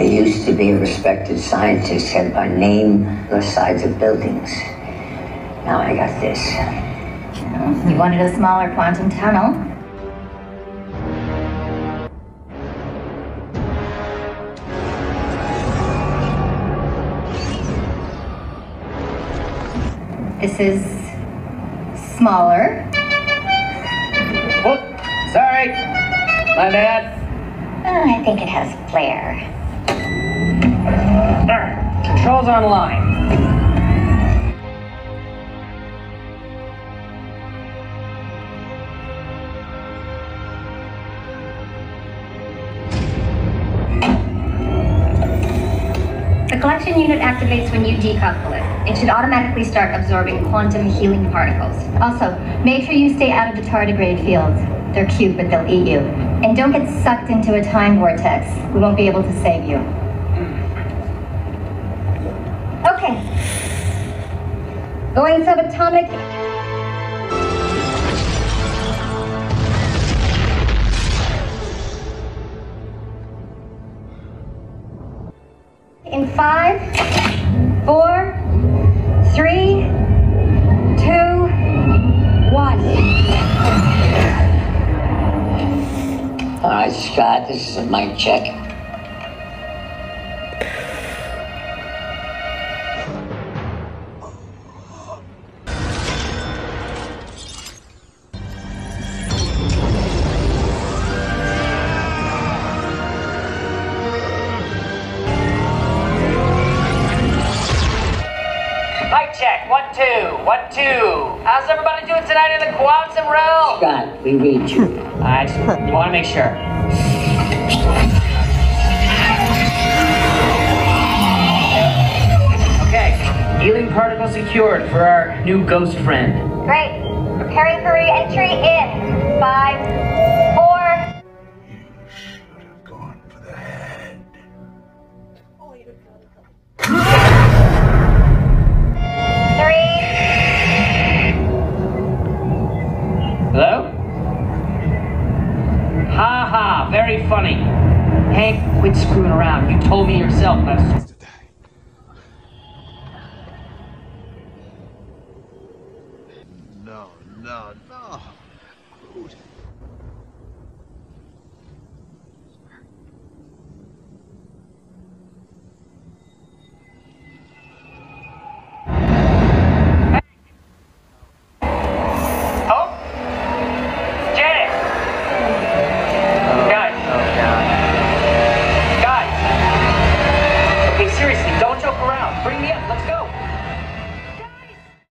I used to be a respected scientist, had my name on the sides of buildings. Now I got this. You wanted a smaller quantum tunnel. This is smaller. Oh, sorry. My bad. Uh, I think it has flair. Controls online. The collection unit activates when you decouple it. It should automatically start absorbing quantum healing particles. Also, make sure you stay out of the tardigrade fields. They're cute, but they'll eat you. And don't get sucked into a time vortex. We won't be able to save you. Hmm. Okay. Going subatomic. In five, four, three, two, one. All right, Scott, this is a mic check. Check. One, two. One, two. How's everybody doing tonight in the quantum realm? Scott, we read you. I just want to make sure. Okay. Healing particle secured for our new ghost friend. Great. Preparing for re-entry in five, Ha ha, very funny. Hank, quit screwing around. You told me yourself last today. No, no, no.